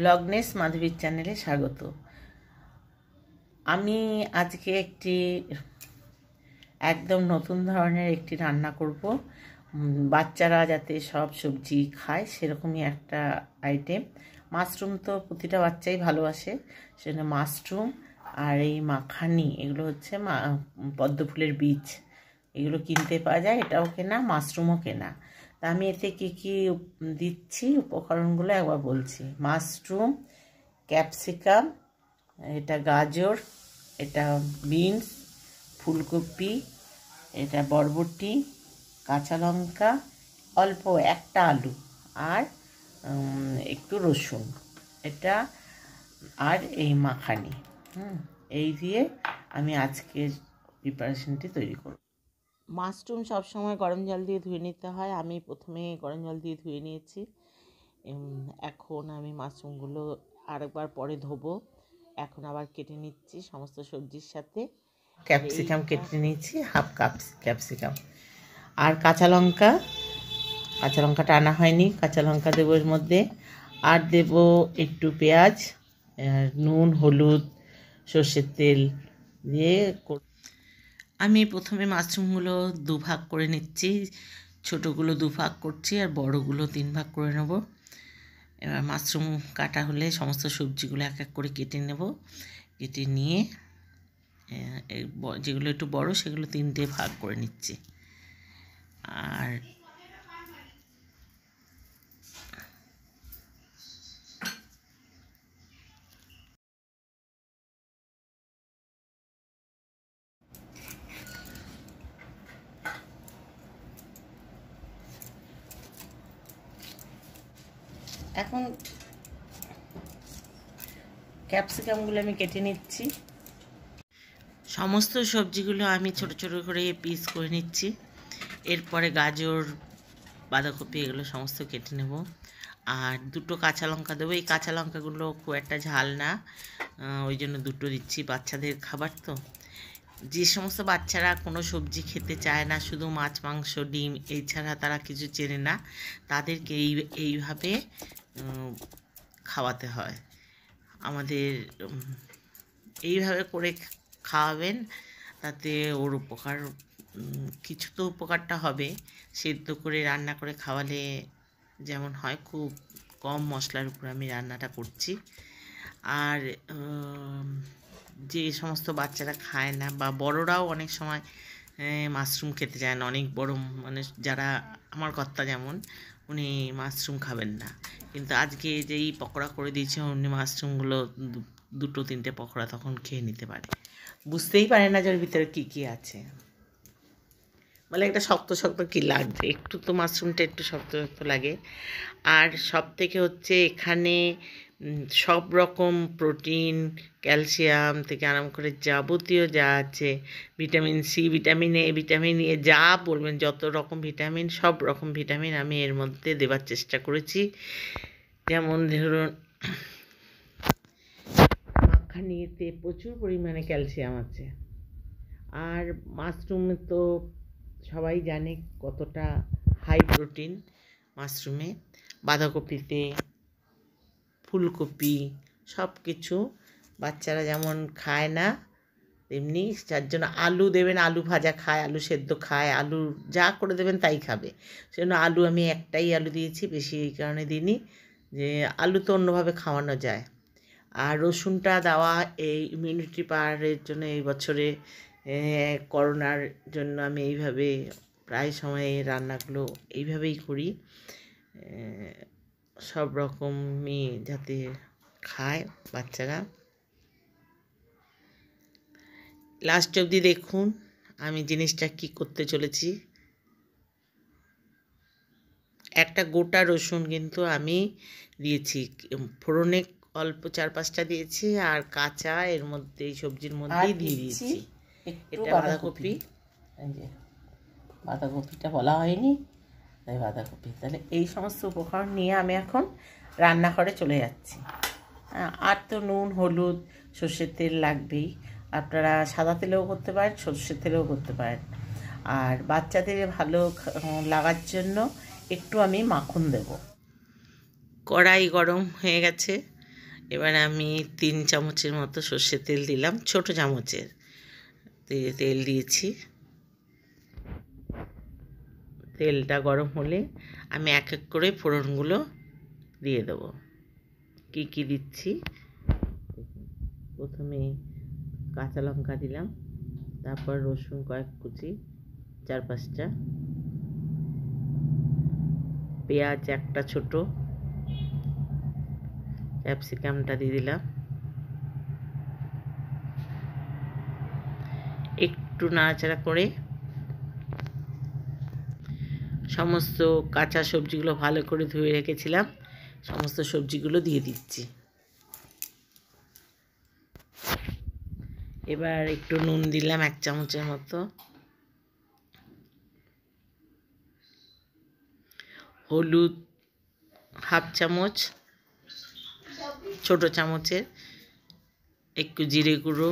ব্লগনেস মাধবীর চ্যানেলে স্বাগত। আমি আজকে একটি একদম নতুন ধরনের একটি রান্না করব। বাচ্চারা যাতে সব সবজি খায় সেরকমই একটা আইটেম মাশরুম তো প্রতিটা বাচ্চাই ভালোবাসে, সেজন্য মাশরুম আর এই মাখানি, এগুলো হচ্ছে মা- পদ্ম ফুলের বীজ। এগুলো কিনতে পাওয়া যায়, এটাও কেনা মাশরুমও কেনা। আমি এতে কি কি দিচ্ছি? উপকরণগুলো একবার বলছি। মাশরুম, ক্যাপসিকাম, এটা গাজর, এটা বিনস, ফুলকপি, এটা বরবটি, কাঁচা লঙ্কা, অল্প একটা আলু আর একটু রসুন। এটা আর এই মাখানি। হুম, এই দিয়ে আমি আজকের প্রিপারেশনটি তৈরি করব। মাশরুম সবসময় গরম জল দিয়ে ধুয়ে নিতে হয়। আমি প্রথমে গরম জল দিয়ে ধুয়ে নিয়েছি। এখন আমি মাশরুমগুলো আরেকবার পরে ধোবো। এখন আবার কেটে নিচ্ছি সমস্ত সবজির সাথে। ক্যাপসিকাম কেটে নিয়েছি হাফ কাপ ক্যাপসিকাম। আর কাঁচা লঙ্কা কাঁচা লঙ্কাটা আনা হয়নি কাঁচা লঙ্কা দেবো এর মধ্যে। আর দেব একটু পেঁয়াজ আর নুন হলুদ সর্ষের তেল দিয়ে আমি প্রথমে মাশরুমগুলো দু ভাগ করে নিচ্ছি। ছোটোগুলো দু ভাগ করছি আর বড়গুলো তিন ভাগ করে নেব। এবার মাশরুম কাটা হলে সমস্ত সবজিগুলো এক এক করে কেটে নেব। কেটে নিয়ে যেগুলো একটু বড় সেগুলো তিনটে ভাগ করে নিচ্ছি। আর এখন ক্যাপসিকামগুলো আমি কেটে নিচ্ছি। সমস্ত সবজিগুলো আমি ছোট ছোট করে পিস করে নিচ্ছি। এরপরে গাজর, বাঁধাকপি এগুলো সমস্ত কেটে নেব। আর দুটো কাঁচা লঙ্কা দেবো। এই কাঁচা লঙ্কাগুলো খুব একটা ঝাল না। ওই জন্য দুটো দিচ্ছি বাচ্চাদের খাবার তো। যে সমস্ত বাচ্চারা কোনো সবজি খেতে চায় না, শুধু মাছ, মাংস, ডিম, এছাড়া তারা কিছু চেনে না, তাদেরকে এই, এইভাবে খাওয়াতে হয়। আমাদের এইভাবে করে খাওয়াবেন তাতে ওর উপকার কিছু তো উপকারটা হবে। সেদ্ধ করে, রান্না করে খাওয়ালে যেমন হয়, খুব কম মশলার উপর আমি রান্নাটা করছি। আর যে সমস্ত বাচ্চারা খায় না বা বড়রাও অনেক সময় মাশরুম খেতে চায় না। অনেক বড় মানে যারা আমার কর্তা যেমন, উনি মাশরুম খাবেন না। কিন্তু আজকে যেই পকোড়া করে দিয়েছে, উনি মাশরুমগুলো দুটো, তিনটে পকোড়া তখন খেয়ে নিতে পারে। বুঝতেই পারে না যে ওর ভিতরে কী কী আছে। বলে একটা শক্ত শক্ত কী লাগবে? একটু তো মাশরুমটা একটু শক্ত শক্ত লাগে। আর সব থেকে হচ্ছে এখানে সব রকম প্রোটিন, ক্যালসিয়াম থেকে আরম্ভ করে যাবতীয় যা আছে, vitamin C, vitamin A vitamin A, যা বলবেন, যত রকম ভিটামিন, সব রকম ভিটামিন আমি এর মধ্যে দেবার চেষ্টা করেছি। যেমন ধরুন, মাখানিতে প্রচুর পরিমাণে ক্যালসিয়াম আছে। আর মাশরুমে তো সবাই জানে কতটা হাই প্রোটিন মাশরুমে। বাঁধাকপিতে ফুলকপি সব কিছু বাচ্চারা যেমন খায় না, তেমনি যার জন্য আলু দেবেন, আলু ভাজা খায়, আলু সেদ্ধ খায়, আলু যা করে দেবেন তাই খাবে। সেজন্য আলু আমি একটাই আলু দিয়েছি, বেশি এই কারণে দিইনি, যে আলু তো অন্যভাবে খাওয়ানো যায়। আর রসুনটা দেওয়া এই ইমিউনিটি পাওয়ারের জন্য এই বছরে করোনার জন্য আমি এইভাবে প্রায় সময়ে রান্নাগুলো এইভাবেই করি। সব রকমই যাতে খায় বাচ্চারা। লাস্ট অবধি দেখুন আমি জিনিসটা কি করতে চলেছি। একটা গোটা রসুন কিন্তু আমি দিয়েছি। ফোড়নে অল্প চার পাঁচটা দিয়েছি আর কাঁচা এর মধ্যে এই সবজির মধ্যেই দিয়ে দিয়েছি। এটা বাঁধাকপি। বাঁধাকপিটা বলা হয়নি। তাই বাঁধাকপি। তাহলে এই সমস্ত উপকরণ নিয়ে আমি এখন রান্নাঘরে চলে যাচ্ছি। হ্যাঁ, আর তো নুন হলুদ সর্ষের তেল লাগবেই। আপনারা সাদা তেলেও করতে পারেন সর্ষের তেলেও করতে পারেন। আর বাচ্চাদের ভালো লাগার জন্য একটু আমি মাখন দেব। কড়াই গরম হয়ে গেছে। এবার আমি তিন চামচের মতো সর্ষের তেল দিলাম ছোট চামচের। তেল দিয়েছি। তেলটা গরম হলে আমি এক এক করে ফোড়নগুলো দিয়ে দেবো। কী কী দিচ্ছি? প্রথমে কাঁচা লঙ্কা দিলাম, তারপর রসুন কয়েক কুচি, চার পাঁচটা। পেঁয়াজ একটা ছোট, ক্যাপসিকামটা দিয়ে দিলাম। একটু নাড়াচাড়া করে সমস্ত কাঁচা সবজিগুলো ভালো করে ধুয়ে রেখেছিলাম। সমস্ত সবজিগুলো দিয়ে দিচ্ছি। এবার একটু নুন দিলাম এক চামচের মতো। হলুদ হাফ চামচ, ছোট চামচের একটু জিরে গুঁড়ো,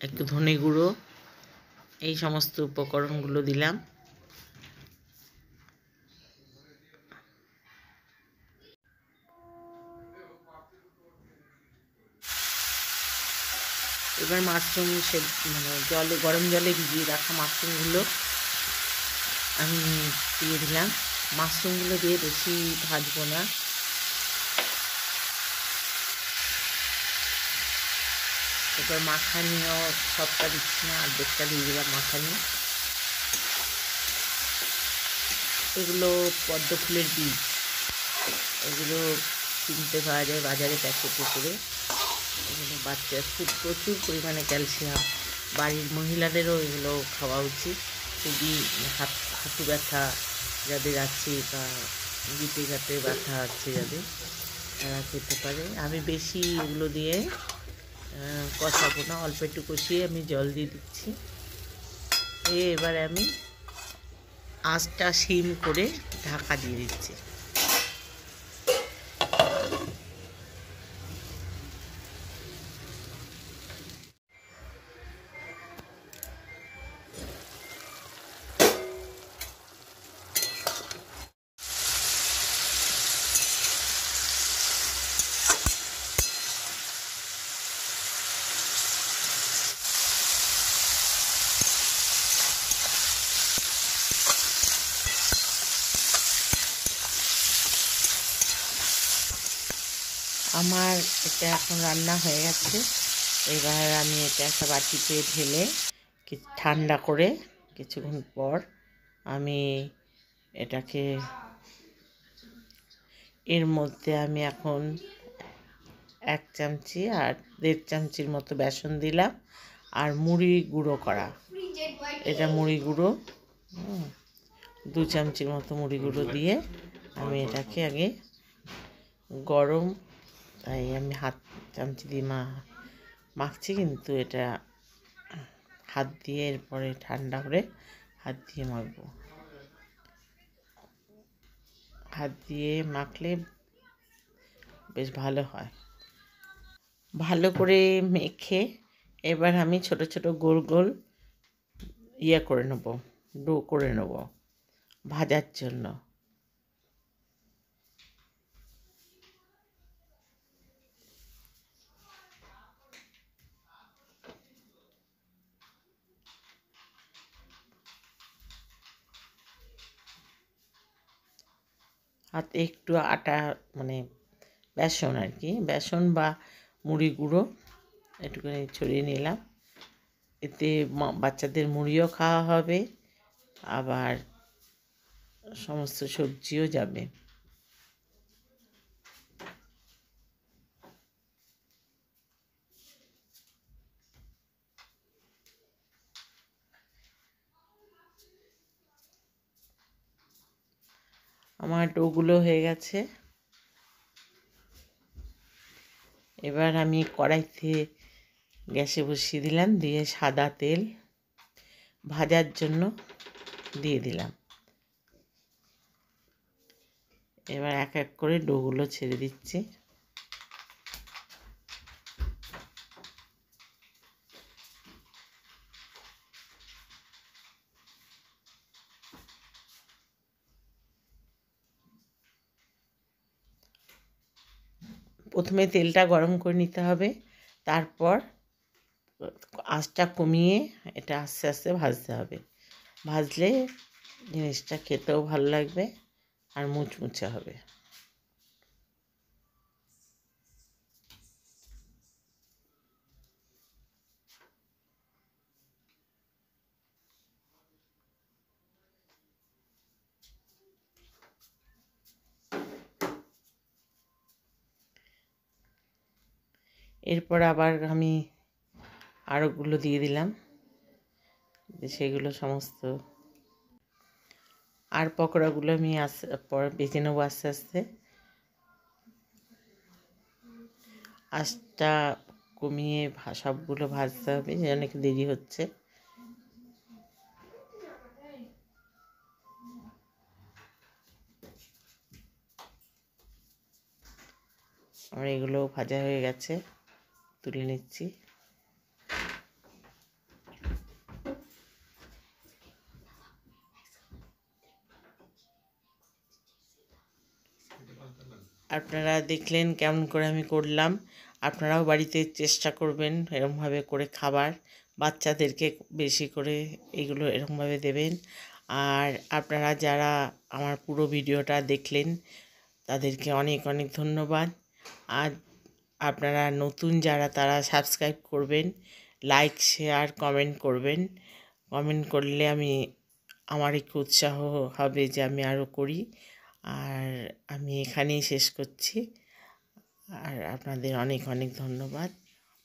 একটু ধনে গুঁড়ো, এই সমস্ত উপকরণগুলো দিলাম। এবার মাশরুম সে মানে জলে গরম জলে ভিজিয়ে রাখা মাশরুমগুলো আমি দিয়ে দিলাম। মাশরুমগুলো দিয়ে বেশি ভাজবো না। এবার মাখানিও সবটা দিচ্ছি না অর্ধেকটা দিয়ে দিলাম মাখানি। এগুলো পদ্ম ফুলের বীজ। এগুলো কিনতে পাওয়া যায় বাজারে প্যাকেটে করে এগুলো বাচ্চা খুব প্রচুর পরিমাণে ক্যালসিয়াম। বাড়ির মহিলাদেরও এগুলো খাওয়া উচিত। খুবই হাত, হাঁটু ব্যথা যাদের আছে বা গিটে গাতে ব্যথা আছে যাদের, তারা খেতে পারে। আমি বেশি এগুলো দিয়ে কষাবো না, অল্প একটু কষিয়ে আমি জল দিয়ে দিচ্ছি। এবারে আমি আঁচটা সিম করে ঢাকা দিয়ে দিচ্ছি। আমার এটা এখন রান্না হয়ে গেছে। এবার আমি এটা একটা বাটিতে ঢেলে ঠান্ডা করে কিছুক্ষণ পর আমি এটাকে এর মধ্যে আমি এখন এক চামচি আর দেড় চামচির মতো বেসন দিলাম আর মুড়ি গুঁড়ো করা। এটা মুড়ি গুঁড়ো দু চামচির মতো মুড়ি গুঁড়ো দিয়ে আমি এটাকে আগে গরম তাই আমি হাত চামচি দিয়ে মা, মাখছি কিন্তু এটা হাত দিয়ে এরপরে ঠান্ডা করে হাত দিয়ে মাখব। হাত দিয়ে মাখলে বেশ ভালো হয়। ভালো করে মেখে এবার আমি ছোট ছোট গোল গোল ইয়ে করে নেব, ডো করে নেব ভাজার জন্য। হাতে একটু আটা মানে বেসন আর কি, বেসন বা মুড়ি গুঁড়ো একটুখানি ছড়িয়ে নিলাম। এতে বাচ্চাদের মুড়িও খাওয়া হবে, আবার সমস্ত সবজিও যাবে। আমার ডোগুলো হয়ে গেছে। এবার আমি কড়াইতে গ্যাসে বসিয়ে দিলাম, দিয়ে সাদা তেল ভাজার জন্য দিয়ে দিলাম। এবার এক এক করে ডোগুলো ছেড়ে দিচ্ছি। প্রথমে তেলটা গরম করে নিতে হবে, তারপর আঁচটা কমিয়ে এটা আস্তে আস্তে ভাজতে হবে। ভাজলে জিনিসটা খেতেও ভালো লাগবে আর মুচমুচে হবে। এরপর আবার আমি আরোগুলো দিয়ে দিলাম। সেগুলো সমস্ত আর পকোড়াগুলো আমি আস্তে পর বেছে নেব আস্তে আস্তে। আঁচটা কমিয়ে সবগুলো ভাজতে হবে যে অনেক দেরি হচ্ছে। আমার এগুলো ভাজা হয়ে গেছে। তুলে নিচ্ছি। আপনারা দেখলেন কেমন করে আমি করলাম। আপনারাও বাড়িতে চেষ্টা করবেন এরমভাবে করে খাবার। বাচ্চাদেরকে বেশি করে এগুলো এরকমভাবে দেবেন। আর আপনারা যারা আমার পুরো ভিডিওটা দেখলেন, তাদেরকে অনেক অনেক ধন্যবাদ। আর আপনারা নতুন যারা তারা সাবস্ক্রাইব করবেন লাইক শেয়ার কমেন্ট করবেন। কমেন্ট করলে আমি, আমার একটু উৎসাহ হবে যে আমি আরও করি। আর আমি এখানেই শেষ করছি। আর আপনাদের অনেক অনেক ধন্যবাদ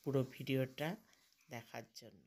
পুরো ভিডিওটা দেখার জন্য।